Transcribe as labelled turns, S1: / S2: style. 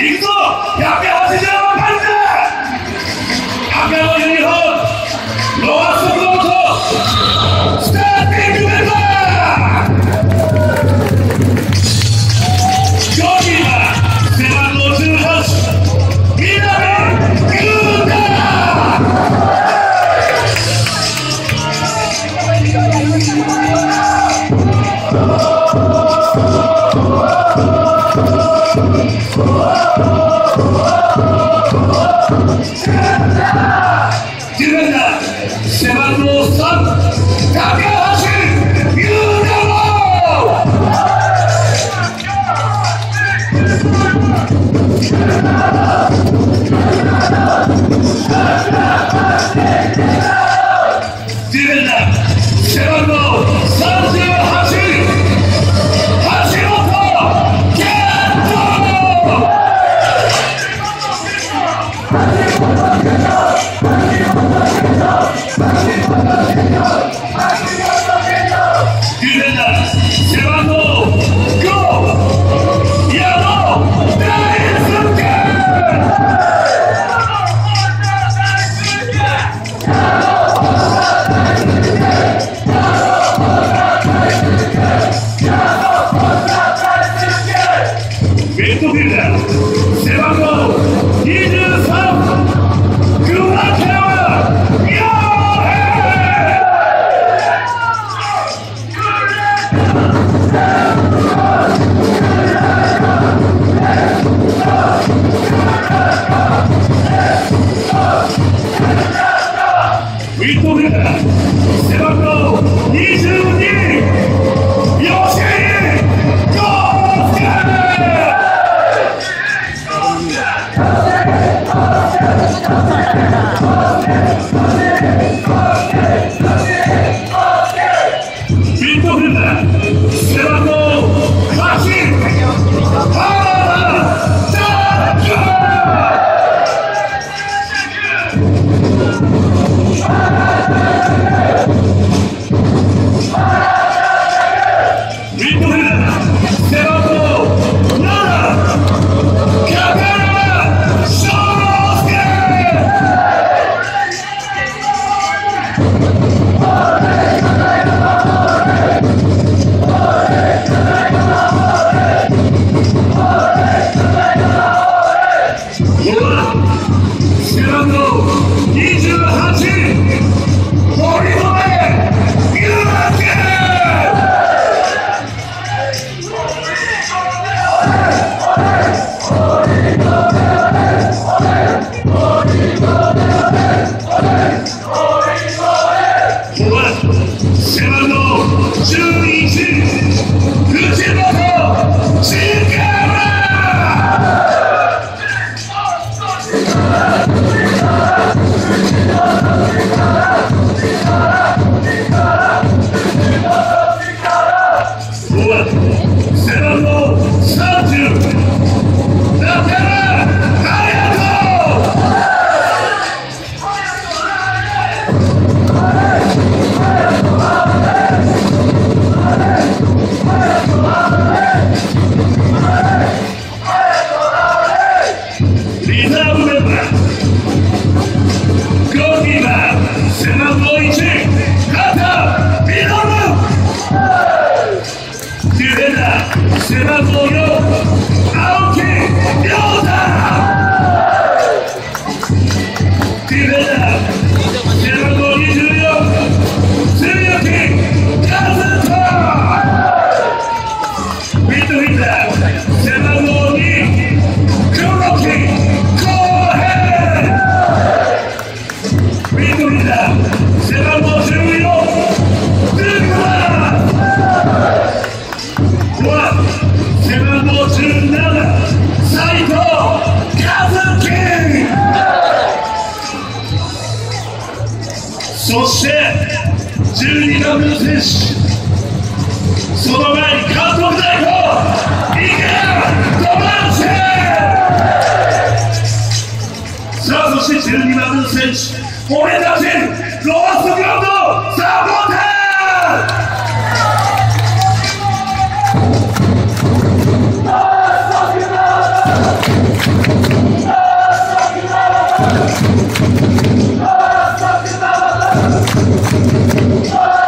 S1: 일도 야배 하시죠. 背番号3高橋。背番号 Oh, Oh, Será glorioso. そして12番目の選手。その前に監督代表池田智之さあそして12番目の選手。俺たちローストグラウンドサポーター Schwierigkeiten